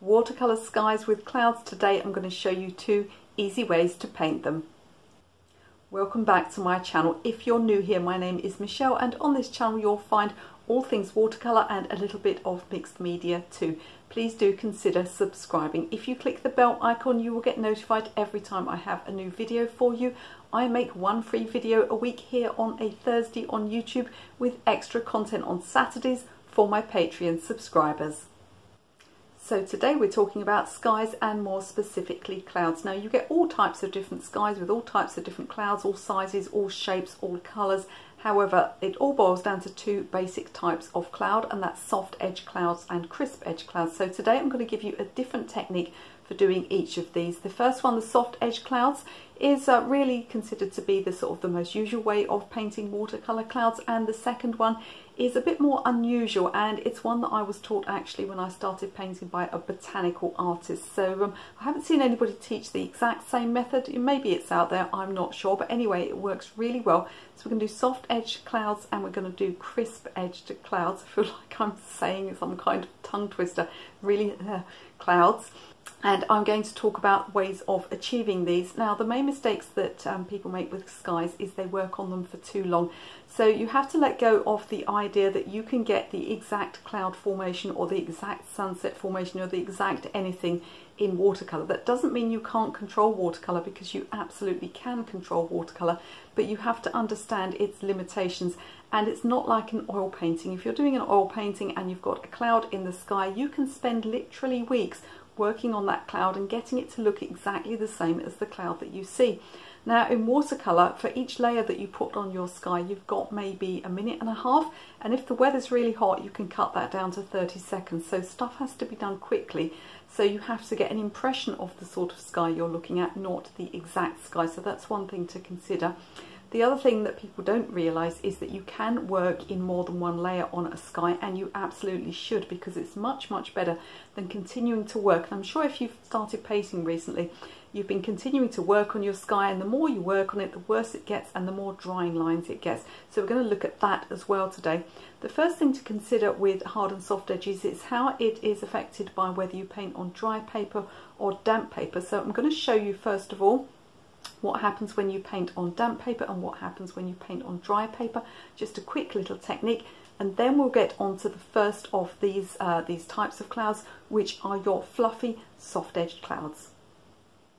watercolour skies with clouds. Today I'm going to show you two easy ways to paint them. Welcome back to my channel. If you're new here, my name is Michele and on this channel you'll find all things watercolour and a little bit of mixed media too. Please do consider subscribing. If you click the bell icon you will get notified every time I have a new video for you. I make one free video a week here on a Thursday on YouTube with extra content on Saturdays for my Patreon subscribers. So today we're talking about skies and more specifically clouds. Now you get all types of different skies with all types of different clouds, all sizes, all shapes, all colours. However, it all boils down to two basic types of cloud and that's soft edge clouds and crisp edge clouds. So today I'm going to give you a different technique for doing each of these. The first one, the soft edge clouds, is uh, really considered to be the sort of the most usual way of painting watercolour clouds and the second one is a bit more unusual and it's one that I was taught actually when I started painting by a botanical artist so um, I haven't seen anybody teach the exact same method. Maybe it's out there I'm not sure but anyway it works really well. So we're going to do soft edged clouds and we're going to do crisp edged clouds. I feel like I'm saying some kind of tongue twister. Really uh, clouds and I'm going to talk about ways of achieving these. Now the main mistakes that um, people make with skies is they work on them for too long. So you have to let go of the idea that you can get the exact cloud formation or the exact sunset formation or the exact anything in watercolour. That doesn't mean you can't control watercolour because you absolutely can control watercolour but you have to understand its limitations and it's not like an oil painting. If you're doing an oil painting and you've got a cloud in the sky you can spend literally weeks working on that cloud and getting it to look exactly the same as the cloud that you see. Now in watercolour, for each layer that you put on your sky, you've got maybe a minute and a half. And if the weather's really hot, you can cut that down to 30 seconds. So stuff has to be done quickly. So you have to get an impression of the sort of sky you're looking at, not the exact sky. So that's one thing to consider. The other thing that people don't realise is that you can work in more than one layer on a sky and you absolutely should because it's much much better than continuing to work. And I'm sure if you've started painting recently you've been continuing to work on your sky and the more you work on it the worse it gets and the more drying lines it gets. So we're going to look at that as well today. The first thing to consider with hard and soft edges is how it is affected by whether you paint on dry paper or damp paper. So I'm going to show you first of all what happens when you paint on damp paper and what happens when you paint on dry paper. Just a quick little technique and then we'll get on to the first of these, uh, these types of clouds which are your fluffy soft-edged clouds.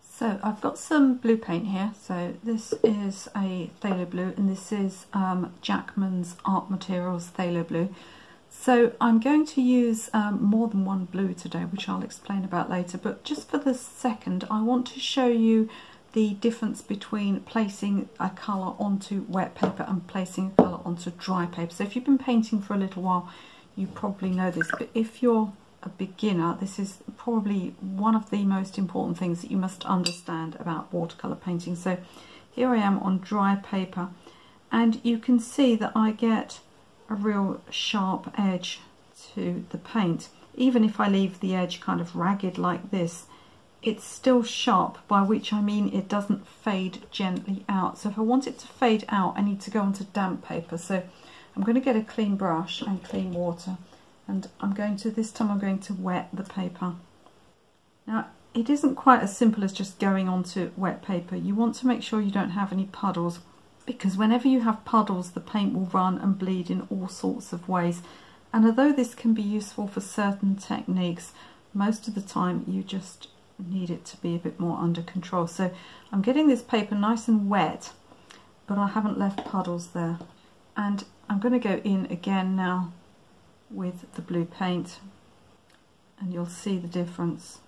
So I've got some blue paint here. So this is a phthalo blue and this is um, Jackman's Art Materials phthalo blue. So I'm going to use um, more than one blue today, which I'll explain about later. But just for the second, I want to show you the difference between placing a colour onto wet paper and placing a colour onto dry paper. So if you've been painting for a little while, you probably know this, but if you're a beginner, this is probably one of the most important things that you must understand about watercolour painting. So here I am on dry paper, and you can see that I get a real sharp edge to the paint. Even if I leave the edge kind of ragged like this, it's still sharp, by which I mean it doesn't fade gently out. So if I want it to fade out, I need to go onto damp paper. So I'm going to get a clean brush and clean water. And I'm going to, this time I'm going to wet the paper. Now, it isn't quite as simple as just going onto wet paper. You want to make sure you don't have any puddles because whenever you have puddles, the paint will run and bleed in all sorts of ways. And although this can be useful for certain techniques, most of the time you just need it to be a bit more under control. So I'm getting this paper nice and wet, but I haven't left puddles there. And I'm going to go in again now with the blue paint and you'll see the difference.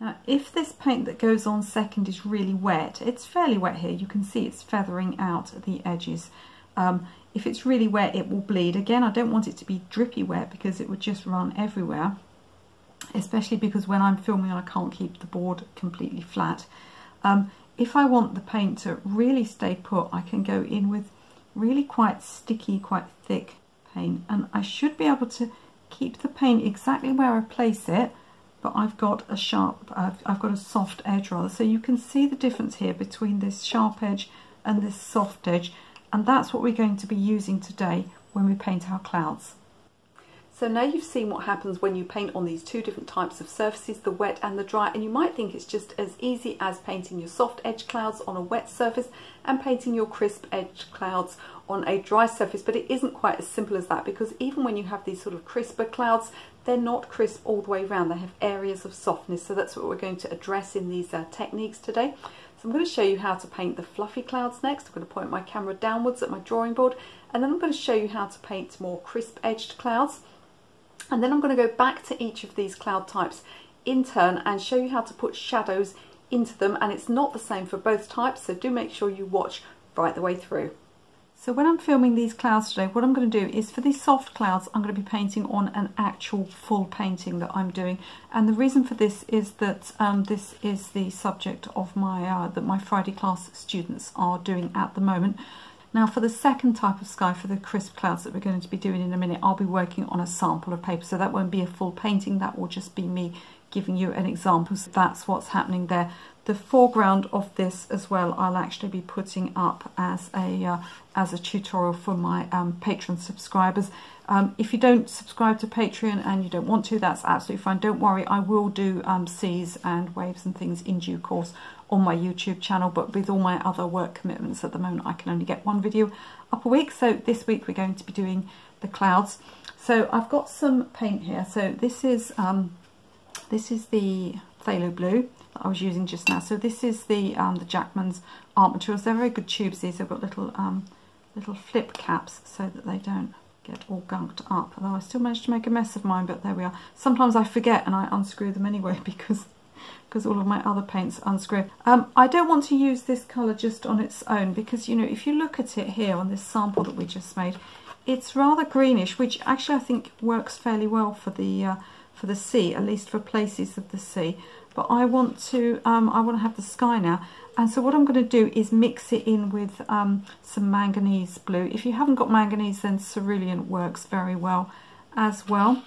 Now if this paint that goes on second is really wet, it's fairly wet here, you can see it's feathering out the edges. Um, if it's really wet it will bleed. Again I don't want it to be drippy wet because it would just run everywhere especially because when I'm filming I can't keep the board completely flat. Um, if I want the paint to really stay put, I can go in with really quite sticky, quite thick paint. And I should be able to keep the paint exactly where I place it, but I've got a sharp, I've, I've got a soft edge rather. So you can see the difference here between this sharp edge and this soft edge. And that's what we're going to be using today when we paint our clouds. So now you've seen what happens when you paint on these two different types of surfaces, the wet and the dry, and you might think it's just as easy as painting your soft edge clouds on a wet surface and painting your crisp edge clouds on a dry surface, but it isn't quite as simple as that because even when you have these sort of crisper clouds, they're not crisp all the way around. They have areas of softness, so that's what we're going to address in these uh, techniques today. So I'm going to show you how to paint the fluffy clouds next. I'm going to point my camera downwards at my drawing board, and then I'm going to show you how to paint more crisp edged clouds. And then I'm going to go back to each of these cloud types in turn and show you how to put shadows into them. And it's not the same for both types, so do make sure you watch right the way through. So when I'm filming these clouds today, what I'm going to do is for these soft clouds, I'm going to be painting on an actual full painting that I'm doing. And the reason for this is that um, this is the subject of my uh, that my Friday class students are doing at the moment. Now for the second type of sky, for the crisp clouds that we're going to be doing in a minute, I'll be working on a sample of paper. So that won't be a full painting, that will just be me giving you an example. So that's what's happening there. The foreground of this as well, I'll actually be putting up as a uh, as a tutorial for my um, Patreon subscribers. Um, if you don't subscribe to Patreon and you don't want to, that's absolutely fine. Don't worry, I will do um, seas and waves and things in due course on my YouTube channel, but with all my other work commitments at the moment, I can only get one video up a week. So this week we're going to be doing the clouds. So I've got some paint here. So this is um, this is the Phthalo Blue that I was using just now. So this is the um, the Jackman's art materials. They're very good tubes. These have got little um, little flip caps so that they don't get all gunked up. Although I still managed to make a mess of mine, but there we are. Sometimes I forget and I unscrew them anyway because because all of my other paints unscrew. Um, I don't want to use this colour just on its own because, you know, if you look at it here on this sample that we just made, it's rather greenish, which actually I think works fairly well for the uh, for the sea, at least for places of the sea. But I want to um, I want to have the sky now. And so what I'm going to do is mix it in with um, some manganese blue. If you haven't got manganese, then cerulean works very well as well.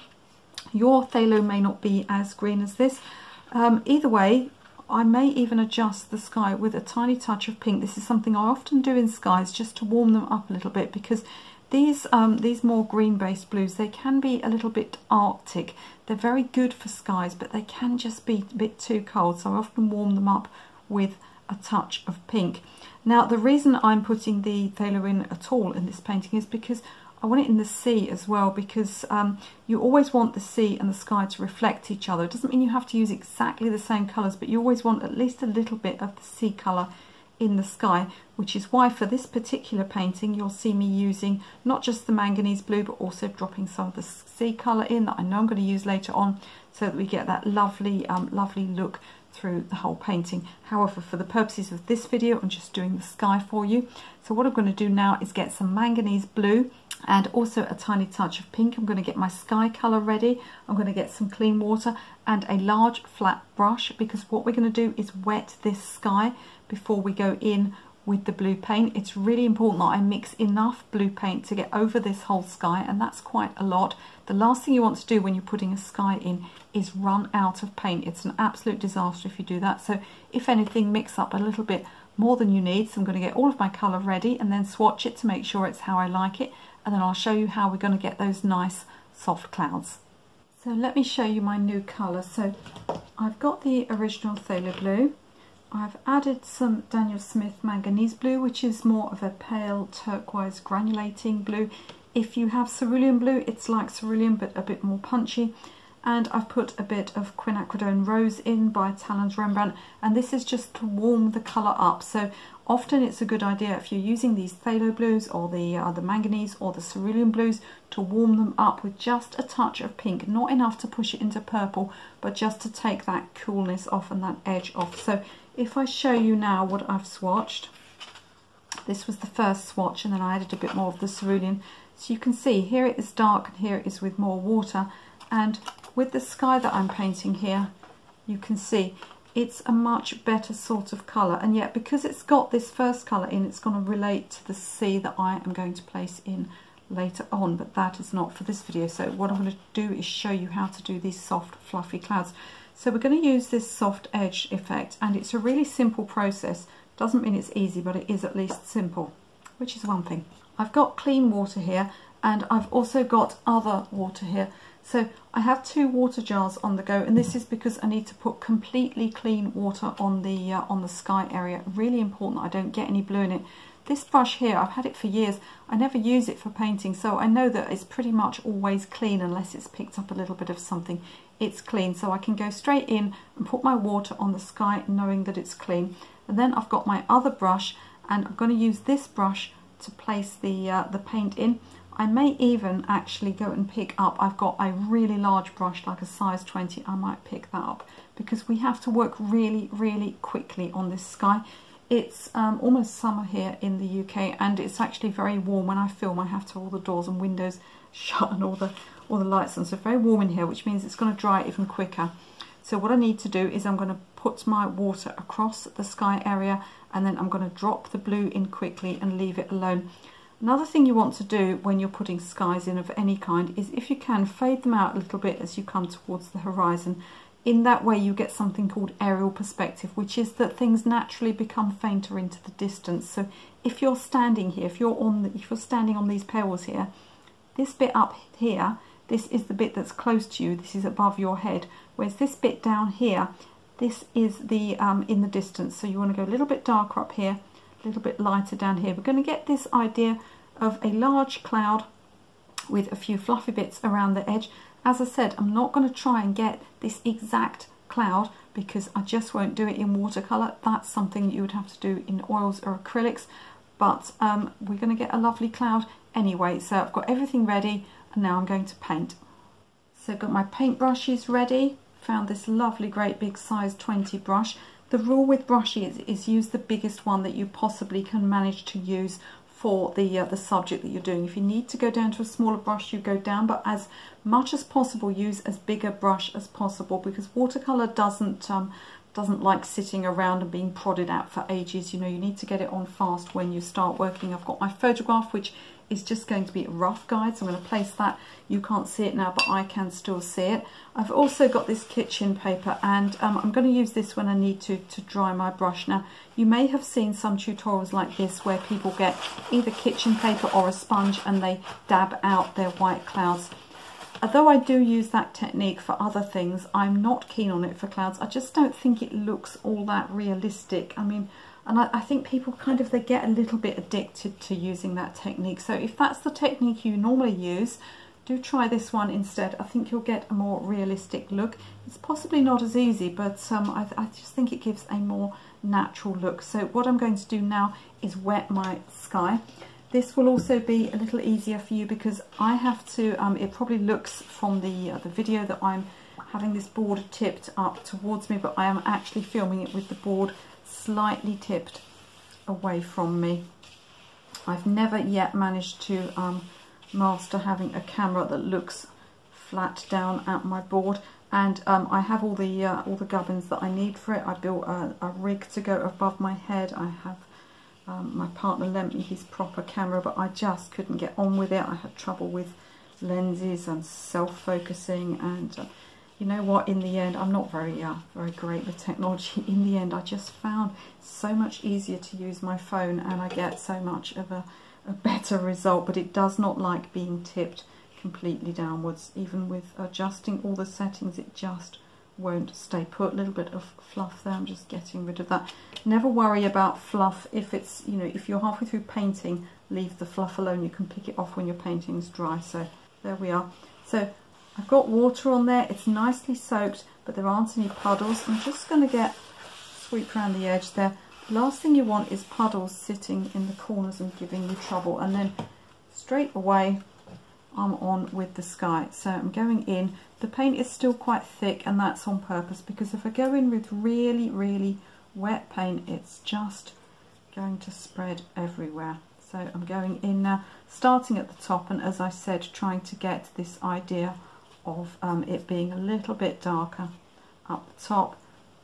Your phthalo may not be as green as this, um, either way, I may even adjust the sky with a tiny touch of pink. This is something I often do in skies just to warm them up a little bit because these um, these more green-based blues, they can be a little bit arctic. They're very good for skies, but they can just be a bit too cold. So I often warm them up with a touch of pink. Now, the reason I'm putting the phthalo in at all in this painting is because I want it in the sea as well because um, you always want the sea and the sky to reflect each other. It doesn't mean you have to use exactly the same colours, but you always want at least a little bit of the sea colour in the sky, which is why for this particular painting you'll see me using not just the manganese blue, but also dropping some of the sea colour in that I know I'm going to use later on so that we get that lovely, um, lovely look through the whole painting. However, for the purposes of this video, I'm just doing the sky for you. So what I'm going to do now is get some manganese blue and also a tiny touch of pink. I'm going to get my sky colour ready. I'm going to get some clean water and a large flat brush because what we're going to do is wet this sky before we go in with the blue paint. It's really important that I mix enough blue paint to get over this whole sky and that's quite a lot. The last thing you want to do when you're putting a sky in is run out of paint. It's an absolute disaster if you do that. So if anything, mix up a little bit more than you need. So I'm going to get all of my colour ready and then swatch it to make sure it's how I like it and then I'll show you how we're going to get those nice soft clouds. So let me show you my new colour. So I've got the original Phthalo Blue. I've added some Daniel Smith Manganese Blue, which is more of a pale turquoise granulating blue. If you have cerulean blue, it's like cerulean, but a bit more punchy. And I've put a bit of quinacridone rose in by Talens Rembrandt, and this is just to warm the colour up. So Often it's a good idea if you're using these phthalo blues or the, uh, the manganese or the cerulean blues to warm them up with just a touch of pink, not enough to push it into purple, but just to take that coolness off and that edge off. So if I show you now what I've swatched, this was the first swatch and then I added a bit more of the cerulean. So you can see here it is dark and here it is with more water. And with the sky that I'm painting here, you can see it's a much better sort of colour. And yet because it's got this first colour in it's going to relate to the sea that I am going to place in later on. But that is not for this video. So what I'm going to do is show you how to do these soft fluffy clouds. So we're going to use this soft edge effect and it's a really simple process. Doesn't mean it's easy but it is at least simple which is one thing. I've got clean water here and I've also got other water here. So I have two water jars on the go and this is because I need to put completely clean water on the uh, on the sky area. Really important I don't get any blue in it. This brush here, I've had it for years. I never use it for painting, so I know that it's pretty much always clean unless it's picked up a little bit of something. It's clean, so I can go straight in and put my water on the sky knowing that it's clean. And then I've got my other brush and I'm going to use this brush to place the, uh, the paint in. I may even actually go and pick up, I've got a really large brush like a size 20, I might pick that up because we have to work really, really quickly on this sky. It's um, almost summer here in the UK and it's actually very warm. When I film I have to all the doors and windows shut and all the, all the lights on. So very warm in here which means it's going to dry even quicker. So what I need to do is I'm going to put my water across the sky area and then I'm going to drop the blue in quickly and leave it alone. Another thing you want to do when you're putting skies in of any kind is if you can fade them out a little bit as you come towards the horizon. In that way you get something called aerial perspective which is that things naturally become fainter into the distance. So if you're standing here, if you're on the, if you're standing on these pebbles here, this bit up here, this is the bit that's close to you, this is above your head, whereas this bit down here this is the um, in the distance, so you want to go a little bit darker up here, a little bit lighter down here. We're going to get this idea of a large cloud with a few fluffy bits around the edge. As I said, I'm not going to try and get this exact cloud because I just won't do it in watercolour. That's something you would have to do in oils or acrylics. But um, we're going to get a lovely cloud anyway. So I've got everything ready and now I'm going to paint. So I've got my paint brushes ready found this lovely great big size 20 brush. The rule with brushes is use the biggest one that you possibly can manage to use for the uh, the subject that you're doing. If you need to go down to a smaller brush, you go down, but as much as possible, use as big a brush as possible because watercolor doesn't um, doesn't like sitting around and being prodded out for ages. You know, you need to get it on fast when you start working. I've got my photograph, which is just going to be a rough guide. So I'm going to place that. You can't see it now, but I can still see it. I've also got this kitchen paper and um, I'm going to use this when I need to, to dry my brush. Now, you may have seen some tutorials like this where people get either kitchen paper or a sponge and they dab out their white clouds. Although I do use that technique for other things, I'm not keen on it for clouds. I just don't think it looks all that realistic. I mean, and I, I, think people kind of, they get a little bit addicted to using that technique. So if that's the technique you normally use, do try this one instead. I think you'll get a more realistic look. It's possibly not as easy, but um, I, I just think it gives a more natural look. So what I'm going to do now is wet my sky. This will also be a little easier for you because I have to, um, it probably looks from the, uh, the video that I'm having this board tipped up towards me, but I am actually filming it with the board slightly tipped away from me. I've never yet managed to um, master having a camera that looks flat down at my board and um, I have all the uh, all the gubbins that I need for it. I built a, a rig to go above my head. I have um, my partner lent me his proper camera but I just couldn't get on with it. I had trouble with lenses and self-focusing and uh, you know what, in the end, I'm not very, uh, very great with technology. In the end, I just found so much easier to use my phone and I get so much of a, a better result, but it does not like being tipped completely downwards. Even with adjusting all the settings, it just won't stay put. A little bit of fluff there, I'm just getting rid of that. Never worry about fluff if it's, you know, if you're halfway through painting, leave the fluff alone. You can pick it off when your painting's dry. So there we are. So I've got water on there, it's nicely soaked, but there aren't any puddles. I'm just going to get, sweep around the edge there. The last thing you want is puddles sitting in the corners and giving you trouble. And then straight away, I'm on with the sky. So I'm going in. The paint is still quite thick and that's on purpose because if I go in with really, really wet paint, it's just going to spread everywhere. So I'm going in now, starting at the top and as I said, trying to get this idea of um, it being a little bit darker up the top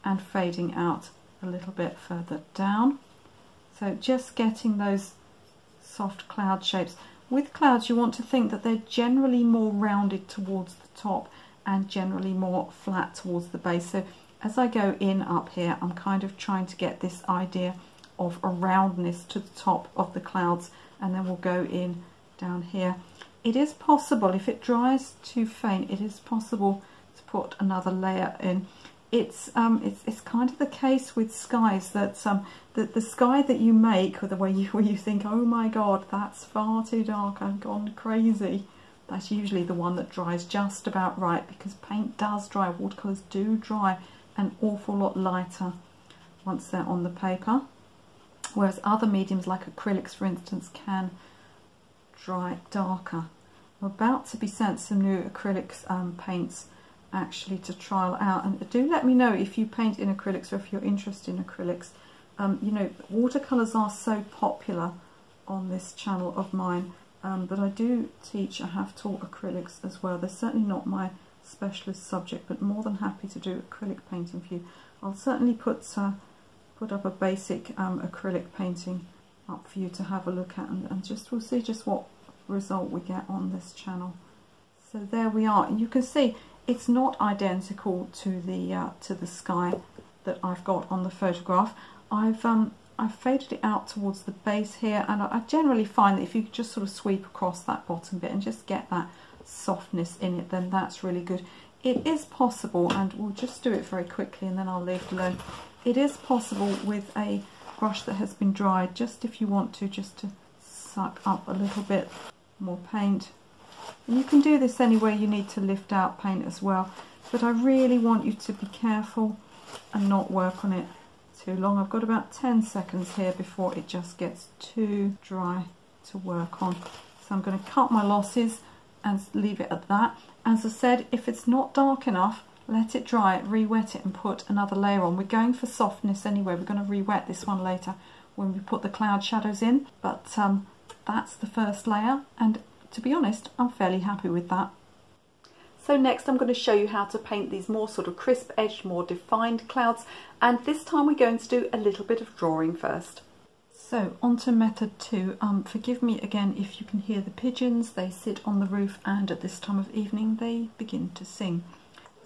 and fading out a little bit further down. So just getting those soft cloud shapes. With clouds you want to think that they're generally more rounded towards the top and generally more flat towards the base. So as I go in up here I'm kind of trying to get this idea of a roundness to the top of the clouds and then we'll go in down here it is possible, if it dries too faint, it is possible to put another layer in. It's, um, it's, it's kind of the case with skies that um, the, the sky that you make, or the way you, where you think, oh my god, that's far too dark, I've gone crazy, that's usually the one that dries just about right because paint does dry, watercolours do dry an awful lot lighter once they're on the paper whereas other mediums like acrylics for instance can dry darker. I'm about to be sent some new acrylics um, paints actually to trial out and do let me know if you paint in acrylics or if you're interested in acrylics. Um, you know watercolours are so popular on this channel of mine um, but I do teach, I have taught acrylics as well. They're certainly not my specialist subject but more than happy to do acrylic painting for you. I'll certainly put uh, put up a basic um, acrylic painting up for you to have a look at and, and just we'll see just what result we get on this channel. So there we are. And you can see it's not identical to the uh, to the sky that I've got on the photograph. I've um, I've faded it out towards the base here and I, I generally find that if you just sort of sweep across that bottom bit and just get that softness in it then that's really good. It is possible and we'll just do it very quickly and then I'll leave it alone. It is possible with a brush that has been dried just if you want to just to suck up a little bit more paint. And you can do this anywhere you need to lift out paint as well. But I really want you to be careful and not work on it too long. I've got about 10 seconds here before it just gets too dry to work on. So I'm going to cut my losses and leave it at that. As I said, if it's not dark enough, let it dry, re-wet it and put another layer on. We're going for softness anyway. We're going to re-wet this one later when we put the cloud shadows in. But um, that's the first layer and to be honest I'm fairly happy with that. So next I'm going to show you how to paint these more sort of crisp edged, more defined clouds and this time we're going to do a little bit of drawing first. So on to method two. Um, forgive me again if you can hear the pigeons, they sit on the roof and at this time of evening they begin to sing.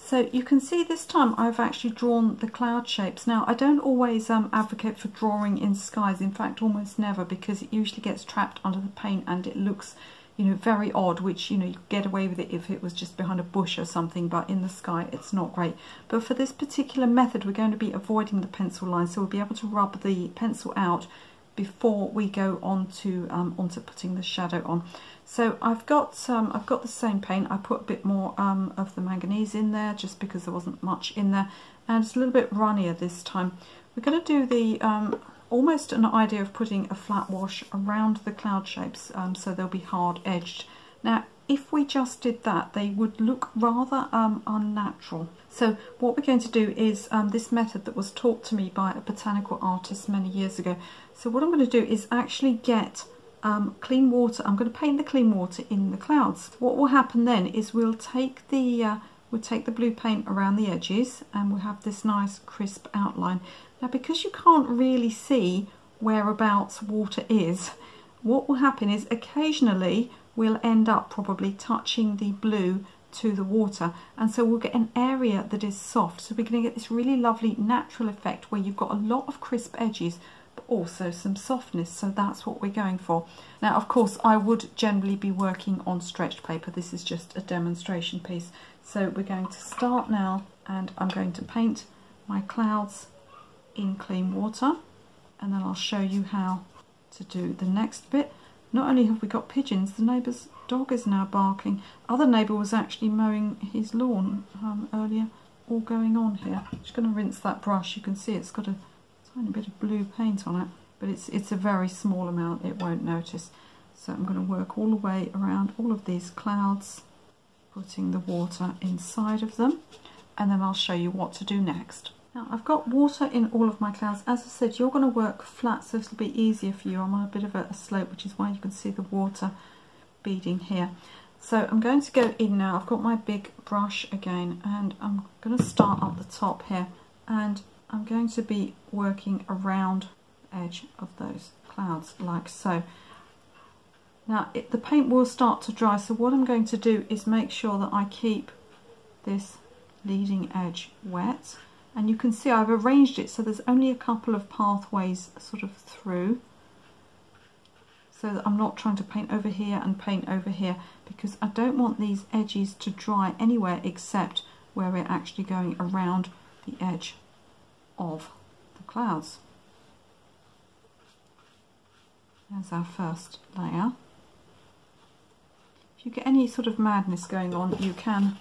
So you can see this time I've actually drawn the cloud shapes. Now I don't always um, advocate for drawing in skies, in fact almost never because it usually gets trapped under the paint and it looks you know very odd which you know you get away with it if it was just behind a bush or something but in the sky it's not great. But for this particular method we're going to be avoiding the pencil line so we'll be able to rub the pencil out before we go on to um, onto putting the shadow on. So I've got um, I've got the same paint. I put a bit more um, of the manganese in there just because there wasn't much in there, and it's a little bit runnier this time. We're going to do the um, almost an idea of putting a flat wash around the cloud shapes um, so they'll be hard edged. Now if we just did that they would look rather um, unnatural. So what we're going to do is um, this method that was taught to me by a botanical artist many years ago. So what I'm going to do is actually get um, clean water. I'm going to paint the clean water in the clouds. What will happen then is we'll take the uh, we'll take the blue paint around the edges and we'll have this nice crisp outline. Now because you can't really see whereabouts water is, what will happen is occasionally we'll end up probably touching the blue to the water. And so we'll get an area that is soft. So we're going to get this really lovely natural effect where you've got a lot of crisp edges but also some softness. So that's what we're going for. Now of course I would generally be working on stretched paper. This is just a demonstration piece. So we're going to start now and I'm going to paint my clouds in clean water. And then I'll show you how to do the next bit not only have we got pigeons the neighbour's dog is now barking other neighbour was actually mowing his lawn um, earlier all going on here just going to rinse that brush you can see it's got a tiny bit of blue paint on it, but it's, it's a very small amount, it won't notice. So I'm going to work all the way around all of these clouds, putting the water inside of them, and then I'll show you what to do next. Now I've got water in all of my clouds. As I said, you're going to work flat, so it'll be easier for you. I'm on a bit of a, a slope, which is why you can see the water beading here. So I'm going to go in now. I've got my big brush again, and I'm going to start at the top here. And I'm going to be working around edge of those clouds like so. Now it, the paint will start to dry so what I'm going to do is make sure that I keep this leading edge wet and you can see I've arranged it so there's only a couple of pathways sort of through so that I'm not trying to paint over here and paint over here because I don't want these edges to dry anywhere except where we're actually going around the edge of the clouds. There's our first layer. If you get any sort of madness going on, you can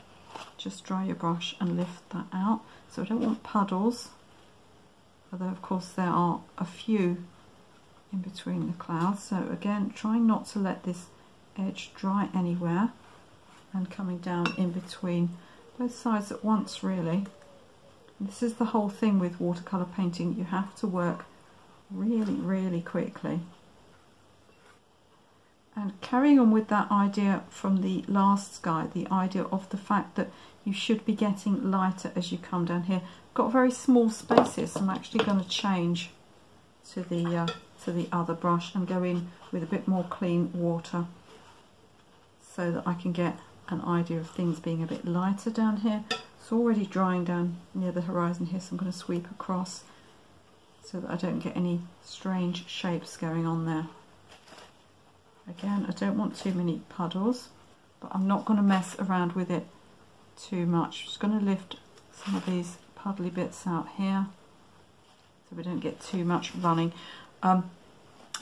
just dry your brush and lift that out. So I don't want puddles, although of course there are a few in between the clouds. So again, trying not to let this edge dry anywhere and coming down in between both sides at once really. This is the whole thing with watercolour painting, you have to work really, really quickly. And carrying on with that idea from the last sky, the idea of the fact that you should be getting lighter as you come down here. Got very small spaces, so I'm actually going to change to the uh, to the other brush and go in with a bit more clean water so that I can get an idea of things being a bit lighter down here. It's already drying down near the horizon here, so I'm going to sweep across so that I don't get any strange shapes going on there. Again, I don't want too many puddles, but I'm not going to mess around with it too much. I'm Just going to lift some of these puddly bits out here so we don't get too much running. Um,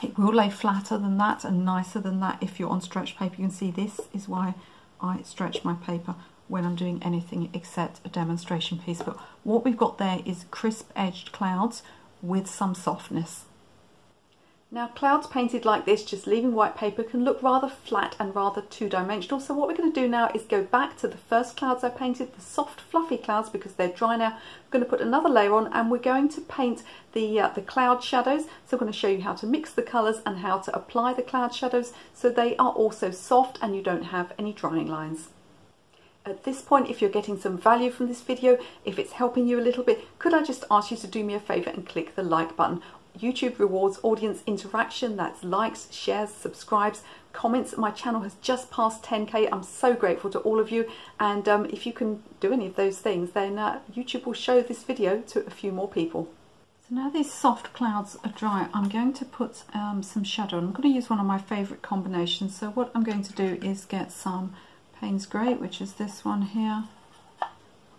it will lay flatter than that and nicer than that if you're on stretch paper. You can see this is why I stretch my paper when I'm doing anything except a demonstration piece. But what we've got there is crisp edged clouds with some softness. Now clouds painted like this, just leaving white paper, can look rather flat and rather two-dimensional. So what we're going to do now is go back to the first clouds I painted, the soft fluffy clouds, because they're dry now. I'm going to put another layer on and we're going to paint the, uh, the cloud shadows. So I'm going to show you how to mix the colours and how to apply the cloud shadows so they are also soft and you don't have any drying lines. At this point, if you're getting some value from this video, if it's helping you a little bit, could I just ask you to do me a favour and click the like button YouTube rewards audience interaction. That's likes, shares, subscribes, comments. My channel has just passed 10k. I'm so grateful to all of you. And um, if you can do any of those things, then uh, YouTube will show this video to a few more people. So now these soft clouds are dry, I'm going to put um, some shadow. I'm going to use one of my favourite combinations. So what I'm going to do is get some Payne's Grey, which is this one here.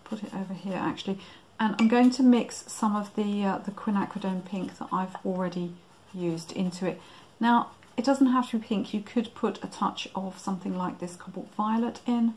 Put it over here actually and I'm going to mix some of the uh, the quinacridone pink that I've already used into it. Now it doesn't have to be pink, you could put a touch of something like this cobalt violet in,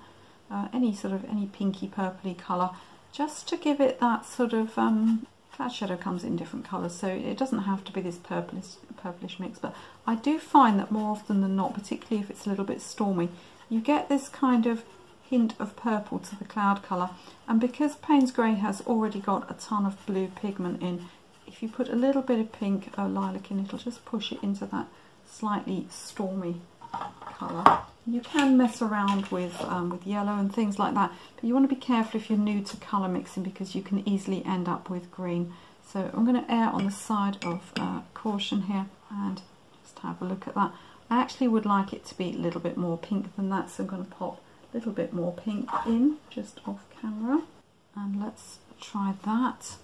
uh, any sort of any pinky purpley colour, just to give it that sort of, um, shadow comes in different colours so it doesn't have to be this purplish, purplish mix but I do find that more often than not, particularly if it's a little bit stormy, you get this kind of hint of purple to the cloud colour and because Payne's Grey has already got a ton of blue pigment in if you put a little bit of pink or lilac in it'll just push it into that slightly stormy colour. You can mess around with, um, with yellow and things like that but you want to be careful if you're new to colour mixing because you can easily end up with green. So I'm going to err on the side of uh, caution here and just have a look at that. I actually would like it to be a little bit more pink than that so I'm going to pop little bit more pink in just off camera. And let's try that.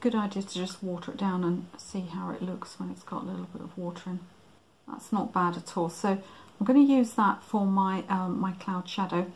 Good idea to just water it down and see how it looks when it's got a little bit of water in. That's not bad at all. So I'm going to use that for my um, my cloud shadow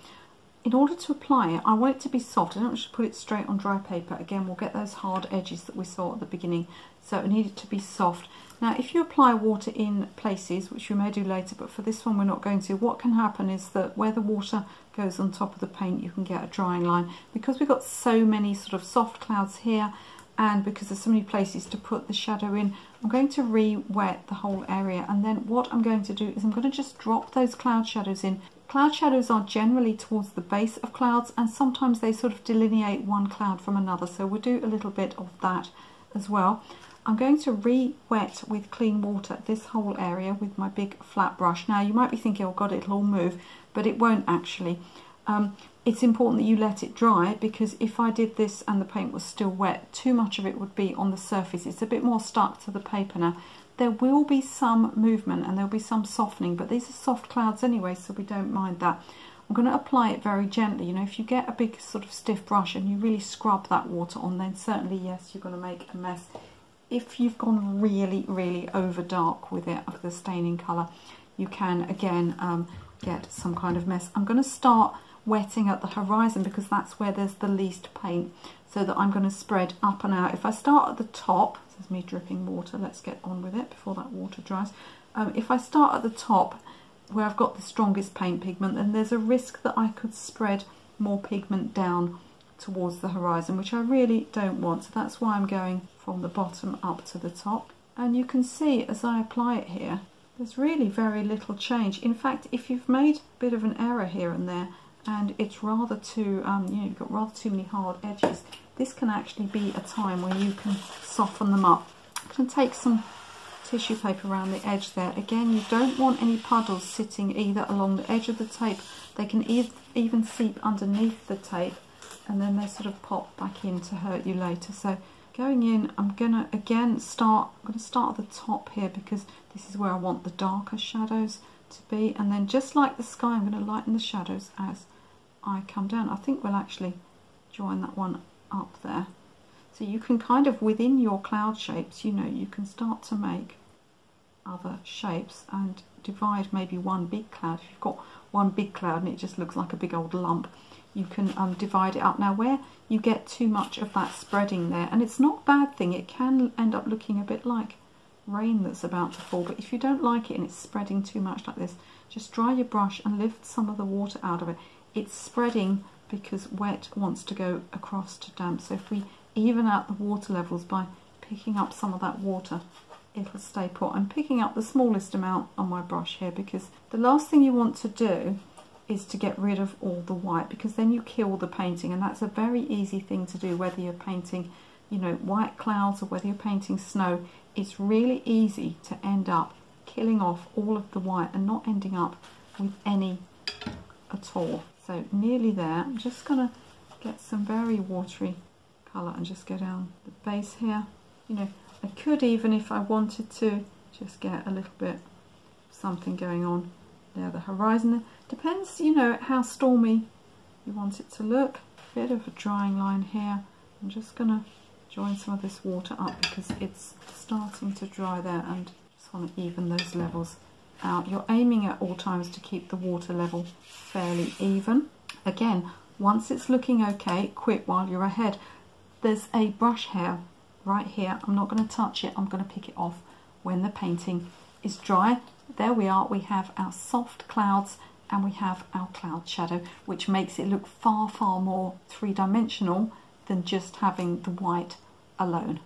in order to apply it I want it to be soft I don't want to put it straight on dry paper again we'll get those hard edges that we saw at the beginning so I need it to be soft now if you apply water in places, which you may do later, but for this one we're not going to, what can happen is that where the water goes on top of the paint you can get a drying line. Because we've got so many sort of soft clouds here and because there's so many places to put the shadow in, I'm going to re-wet the whole area and then what I'm going to do is I'm going to just drop those cloud shadows in. Cloud shadows are generally towards the base of clouds and sometimes they sort of delineate one cloud from another so we'll do a little bit of that as well. I'm going to re-wet with clean water this whole area with my big flat brush. Now you might be thinking, oh god, it'll all move, but it won't actually. Um, it's important that you let it dry because if I did this and the paint was still wet, too much of it would be on the surface. It's a bit more stuck to the paper now. There will be some movement and there'll be some softening, but these are soft clouds anyway, so we don't mind that. I'm going to apply it very gently. You know, if you get a big sort of stiff brush and you really scrub that water on, then certainly, yes, you're going to make a mess if you've gone really, really over dark with it, of the staining colour, you can again um, get some kind of mess. I'm going to start wetting at the horizon because that's where there's the least paint so that I'm going to spread up and out. If I start at the top, is me dripping water, let's get on with it before that water dries. Um, if I start at the top where I've got the strongest paint pigment then there's a risk that I could spread more pigment down towards the horizon which I really don't want. So that's why I'm going from the bottom up to the top. And you can see as I apply it here there's really very little change. In fact if you've made a bit of an error here and there and it's rather too um, you know you've got rather too many hard edges. This can actually be a time where you can soften them up. I can take some tissue paper around the edge there. Again you don't want any puddles sitting either along the edge of the tape. They can e even seep underneath the tape and then they sort of pop back in to hurt you later. So going in I'm gonna again start I'm gonna start at the top here because this is where I want the darker shadows to be. And then just like the sky I'm going to lighten the shadows as I come down. I think we'll actually join that one up there. So you can kind of within your cloud shapes you know you can start to make other shapes and divide maybe one big cloud. If you've got one big cloud and it just looks like a big old lump you can um, divide it up. Now where you get too much of that spreading there and it's not a bad thing. It can end up looking a bit like rain that's about to fall but if you don't like it and it's spreading too much like this just dry your brush and lift some of the water out of it it's spreading because wet wants to go across to damp. So if we even out the water levels by picking up some of that water it'll stay put. I'm picking up the smallest amount on my brush here because the last thing you want to do is to get rid of all the white because then you kill the painting. And that's a very easy thing to do whether you're painting you know white clouds or whether you're painting snow. It's really easy to end up killing off all of the white and not ending up with any at all so nearly there. I'm just gonna get some very watery colour and just go down the base here. You know I could even if I wanted to just get a little bit something going on there the horizon. Depends you know how stormy you want it to look. Bit of a drying line here. I'm just gonna join some of this water up because it's starting to dry there and just want to even those levels out you're aiming at all times to keep the water level fairly even again once it's looking okay quit while you're ahead there's a brush hair right here. I'm not going to touch it. I'm going to pick it off when the painting is dry. There we are. We have our soft clouds and we have our cloud shadow, which makes it look far, far more three-dimensional than just having the white alone.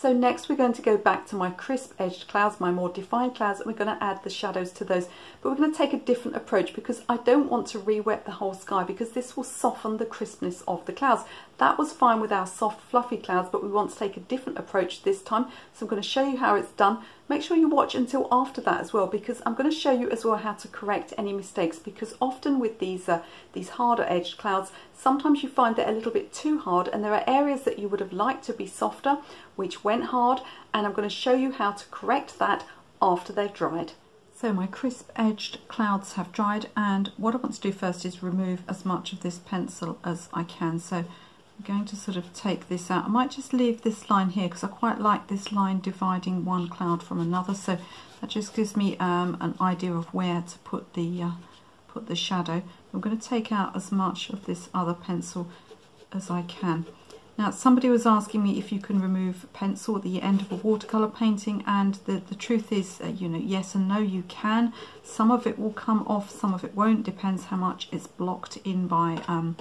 So next we're going to go back to my crisp edged clouds, my more defined clouds, and we're going to add the shadows to those. But we're going to take a different approach because I don't want to re-wet the whole sky because this will soften the crispness of the clouds. That was fine with our soft fluffy clouds, but we want to take a different approach this time. So I'm going to show you how it's done. Make sure you watch until after that as well because I'm going to show you as well how to correct any mistakes because often with these uh, these harder edged clouds sometimes you find they're a little bit too hard and there are areas that you would have liked to be softer which went hard and I'm going to show you how to correct that after they've dried. So my crisp edged clouds have dried and what I want to do first is remove as much of this pencil as I can. So I'm going to sort of take this out. I might just leave this line here because I quite like this line dividing one cloud from another. So that just gives me um, an idea of where to put the uh, put the shadow. I'm going to take out as much of this other pencil as I can. Now somebody was asking me if you can remove pencil at the end of a watercolour painting and the, the truth is, uh, you know, yes and no you can. Some of it will come off, some of it won't, depends how much it's blocked in by um,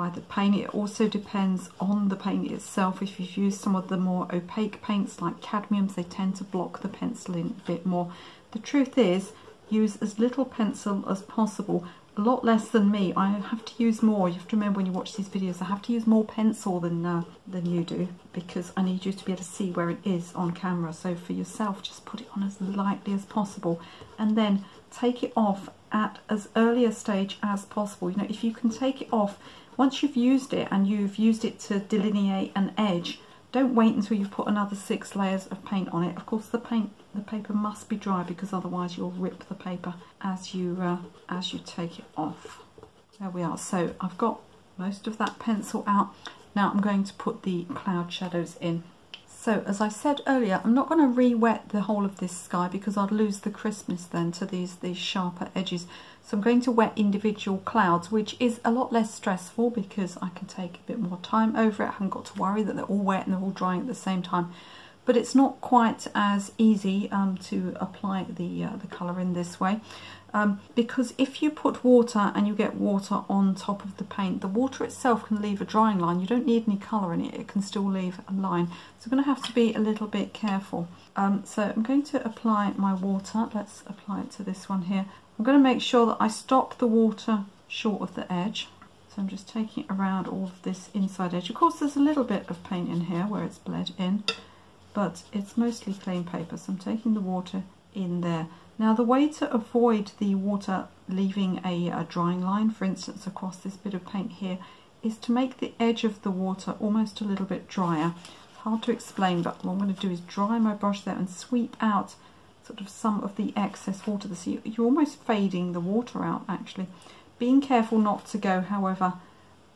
by the paint. It also depends on the paint itself. If you've used some of the more opaque paints like cadmiums, they tend to block the pencil in a bit more. The truth is, use as little pencil as possible. A lot less than me. I have to use more. You have to remember when you watch these videos, I have to use more pencil than uh, than you do because I need you to be able to see where it is on camera. So for yourself, just put it on as lightly as possible and then take it off at as early a stage as possible. You know, if you can take it off once you've used it and you've used it to delineate an edge, don't wait until you've put another six layers of paint on it. Of course, the paint, the paper must be dry because otherwise you'll rip the paper as you uh, as you take it off. There we are. So I've got most of that pencil out. Now I'm going to put the cloud shadows in. So as I said earlier, I'm not going to re-wet the whole of this sky because I'd lose the crispness then to these, these sharper edges. So I'm going to wet individual clouds, which is a lot less stressful because I can take a bit more time over it. I haven't got to worry that they're all wet and they're all drying at the same time. But it's not quite as easy um, to apply the, uh, the colour in this way. Um, because if you put water and you get water on top of the paint, the water itself can leave a drying line. You don't need any colour in it, it can still leave a line. So I'm going to have to be a little bit careful. Um, so I'm going to apply my water. Let's apply it to this one here. I'm going to make sure that I stop the water short of the edge. So I'm just taking around all of this inside edge. Of course there's a little bit of paint in here where it's bled in, but it's mostly clean paper. So I'm taking the water in there. Now the way to avoid the water leaving a, a, drying line, for instance across this bit of paint here, is to make the edge of the water almost a little bit drier. Hard to explain, but what I'm going to do is dry my brush there and sweep out sort of some of the excess water. So you're almost fading the water out actually. Being careful not to go, however,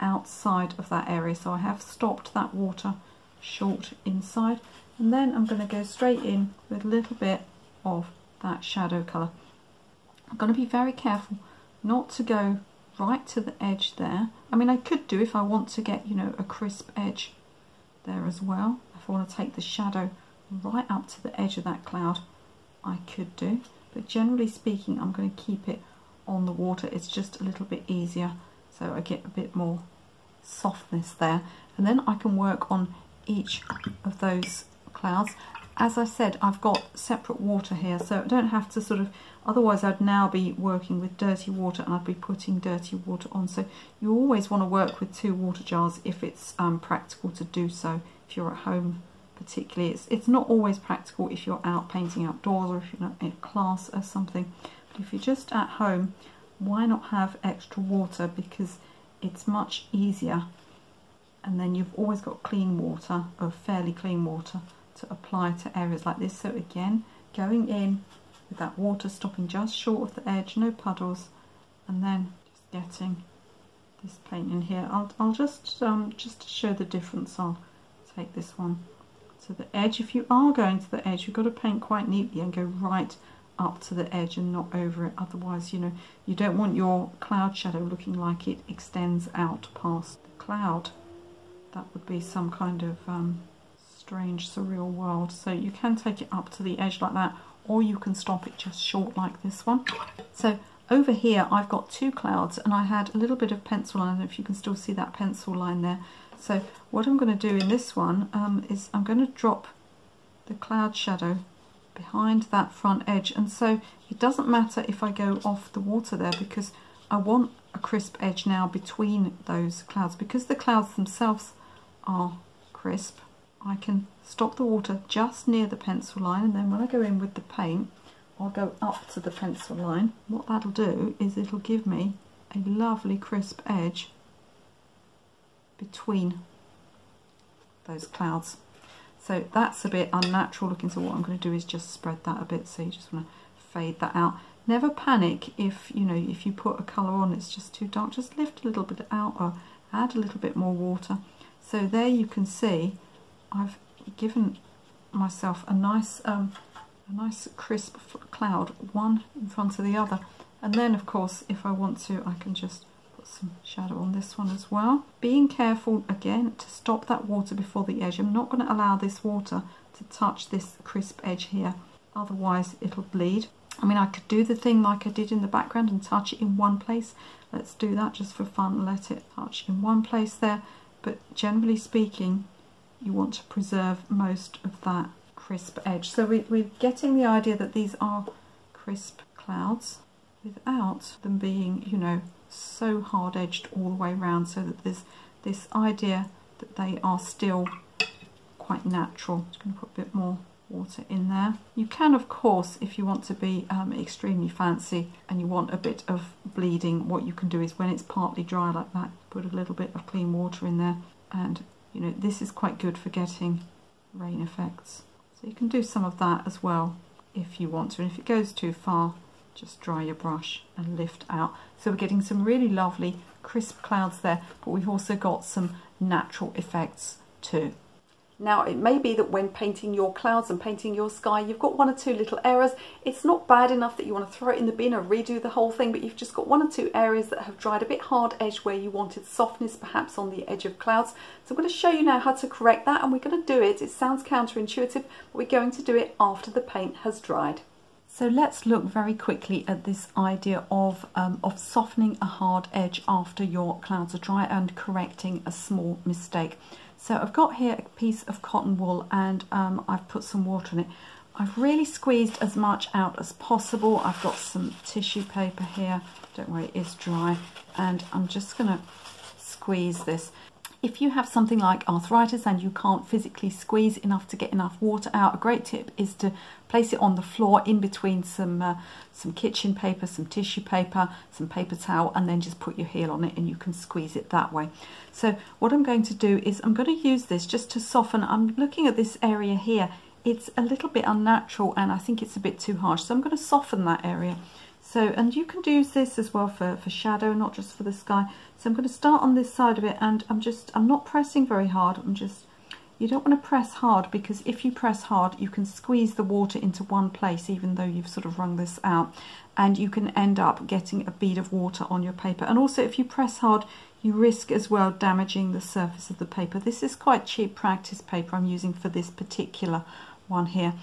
outside of that area. So I have stopped that water short inside. And then I'm going to go straight in with a little bit of that shadow colour. I'm going to be very careful not to go right to the edge there. I mean, I could do if I want to get, you know, a crisp edge there as well. If I want to take the shadow right up to the edge of that cloud, I could do. But generally speaking, I'm going to keep it on the water. It's just a little bit easier. So I get a bit more softness there. And then I can work on each of those clouds. As I said, I've got separate water here, so I don't have to sort of, otherwise I'd now be working with dirty water and I'd be putting dirty water on. So you always want to work with two water jars if it's um, practical to do so, if you're at home particularly. It's, it's not always practical if you're out painting outdoors or if you're in class or something. But if you're just at home, why not have extra water because it's much easier and then you've always got clean water or fairly clean water to apply to areas like this. So again, going in with that water stopping just short of the edge, no puddles, and then just getting this paint in here. I'll, I'll just, um, just to show the difference, I'll take this one to the edge. If you are going to the edge, you've got to paint quite neatly and go right up to the edge and not over it. Otherwise, you know, you don't want your cloud shadow looking like it extends out past the cloud. That would be some kind of um, strange, surreal world. So you can take it up to the edge like that, or you can stop it just short like this one. So over here, I've got two clouds, and I had a little bit of pencil line. If you can still see that pencil line there. So what I'm going to do in this one um, is I'm going to drop the cloud shadow behind that front edge. And so it doesn't matter if I go off the water there because I want a crisp edge now between those clouds. Because the clouds themselves are crisp, I can stop the water just near the pencil line and then when I go in with the paint I'll go up to the pencil line. What that'll do is it'll give me a lovely crisp edge between those clouds. So that's a bit unnatural looking so what I'm going to do is just spread that a bit so you just want to fade that out. Never panic if you know if you put a colour on it's just too dark just lift a little bit out or add a little bit more water. So there you can see I've given myself a nice um, a nice crisp cloud one in front of the other. And then of course if I want to I can just put some shadow on this one as well. Being careful again to stop that water before the edge. I'm not going to allow this water to touch this crisp edge here. Otherwise it'll bleed. I mean I could do the thing like I did in the background and touch it in one place. Let's do that just for fun. Let it touch in one place there. But generally speaking you want to preserve most of that crisp edge. So we, we're getting the idea that these are crisp clouds without them being, you know, so hard edged all the way around so that there's this idea that they are still quite natural. Just going to put a bit more water in there. You can of course if you want to be um, extremely fancy and you want a bit of bleeding what you can do is when it's partly dry like that put a little bit of clean water in there and you know, this is quite good for getting rain effects. So you can do some of that as well if you want to. And if it goes too far, just dry your brush and lift out. So we're getting some really lovely crisp clouds there, but we've also got some natural effects too. Now it may be that when painting your clouds and painting your sky you've got one or two little errors. It's not bad enough that you want to throw it in the bin or redo the whole thing but you've just got one or two areas that have dried a bit hard edge where you wanted softness perhaps on the edge of clouds. So I'm going to show you now how to correct that and we're going to do it. It sounds counterintuitive but we're going to do it after the paint has dried. So let's look very quickly at this idea of, um, of softening a hard edge after your clouds are dry and correcting a small mistake. So I've got here a piece of cotton wool and um, I've put some water in it. I've really squeezed as much out as possible. I've got some tissue paper here. Don't worry, it is dry. And I'm just going to squeeze this. If you have something like arthritis and you can't physically squeeze enough to get enough water out, a great tip is to place it on the floor in between some uh, some kitchen paper, some tissue paper, some paper towel, and then just put your heel on it and you can squeeze it that way. So what I'm going to do is I'm going to use this just to soften. I'm looking at this area here. It's a little bit unnatural and I think it's a bit too harsh. So I'm going to soften that area. So, and you can use this as well for, for shadow, not just for the sky. So I'm going to start on this side of it and I'm just, I'm not pressing very hard. I'm just, you don't want to press hard because if you press hard, you can squeeze the water into one place, even though you've sort of wrung this out. And you can end up getting a bead of water on your paper. And also if you press hard, you risk as well damaging the surface of the paper. This is quite cheap practice paper I'm using for this particular one here.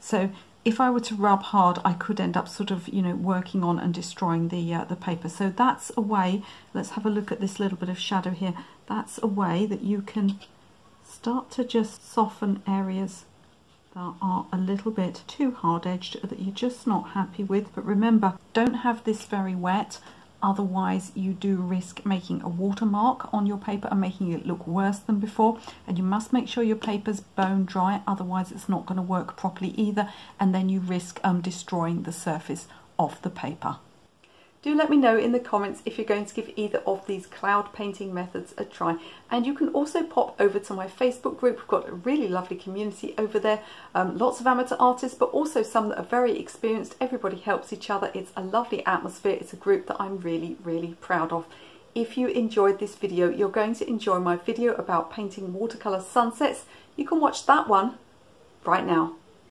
So if I were to rub hard, I could end up sort of, you know, working on and destroying the, uh, the paper. So that's a way, let's have a look at this little bit of shadow here. That's a way that you can start to just soften areas that are a little bit too hard-edged that you're just not happy with. But remember, don't have this very wet Otherwise, you do risk making a watermark on your paper and making it look worse than before. And you must make sure your paper's bone dry, otherwise it's not going to work properly either. And then you risk um, destroying the surface of the paper. Do let me know in the comments if you're going to give either of these cloud painting methods a try. And you can also pop over to my Facebook group. We've got a really lovely community over there. Um, lots of amateur artists, but also some that are very experienced. Everybody helps each other. It's a lovely atmosphere. It's a group that I'm really, really proud of. If you enjoyed this video, you're going to enjoy my video about painting watercolour sunsets. You can watch that one right now.